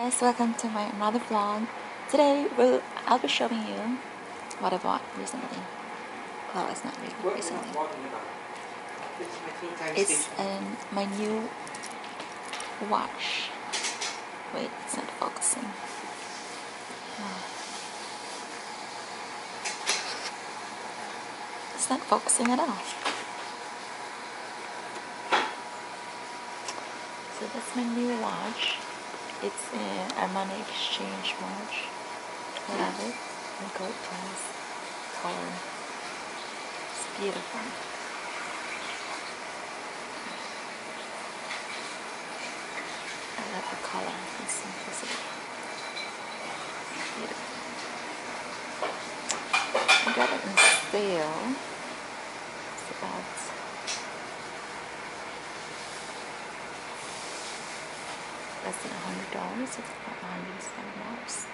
guys welcome to my another vlog. Today we'll, I'll be showing you what I bought recently. Well it's not really recently. it's um, my new watch. Wait it's not focusing. It's not focusing at all. So that's my new watch it's in an Armani Exchange watch. I love it. The gold glass color. It's beautiful. I love the color and simplicity. Beautiful. I got it in sale. It's about less than a hundred dollars. It's about hundred and seven dollars.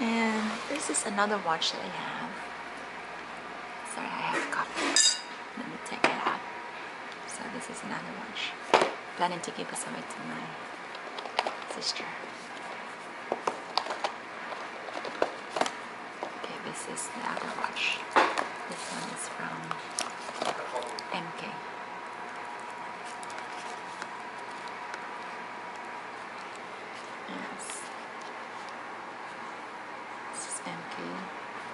And this is another watch that I have. Sorry, I have coffee. Let me take it out. So this is another watch. Planning to give this away to my sister. Okay, this is the other watch. This one is from MK. Yes. This is MK.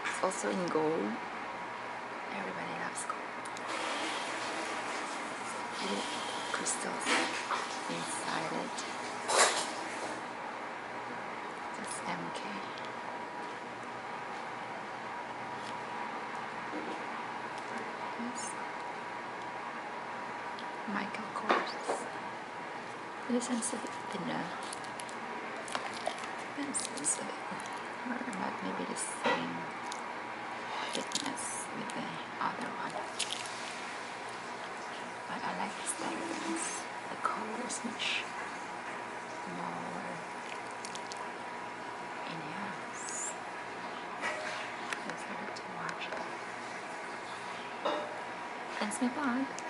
It's also in gold. Everybody loves gold. Beautiful crystals inside it. That's MK. Yes. Michael Kors. It is sensitive thinner. This of it. Or about maybe the same thickness with the other one. But I like this better because the much more enhanced. It's hard to watch. Thanks my bag.